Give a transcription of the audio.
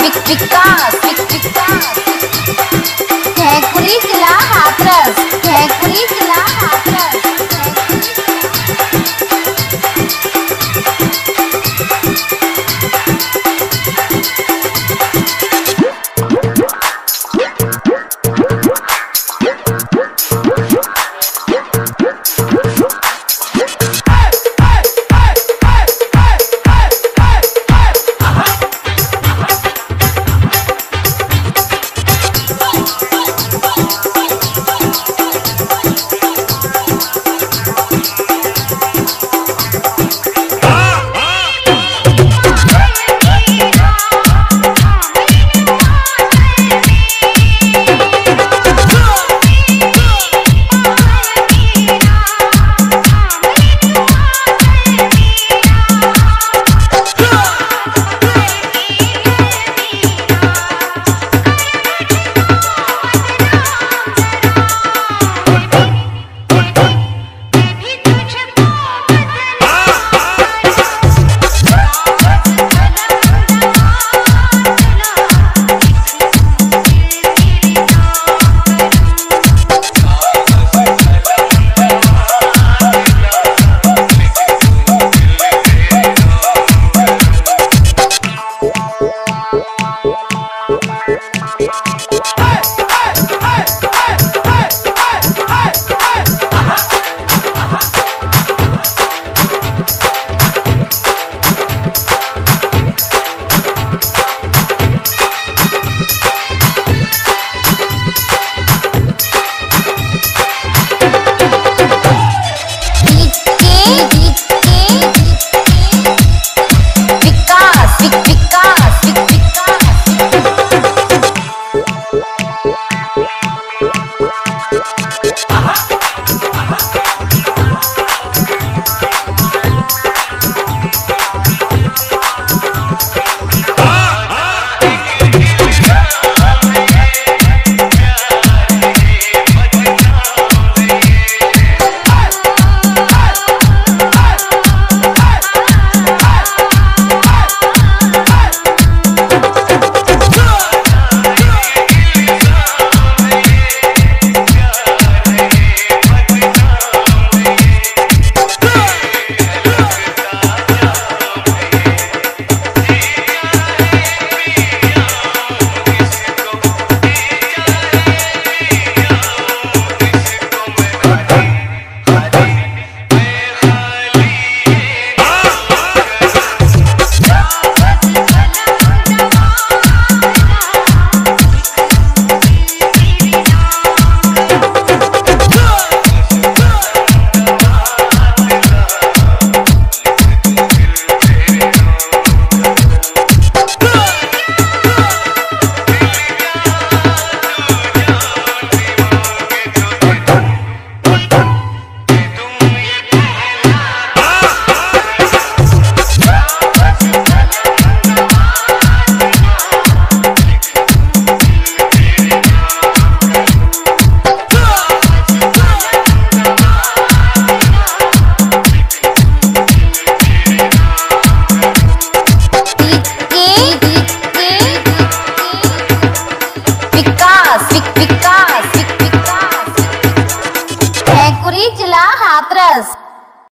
Wick Vikas Wick Vikas.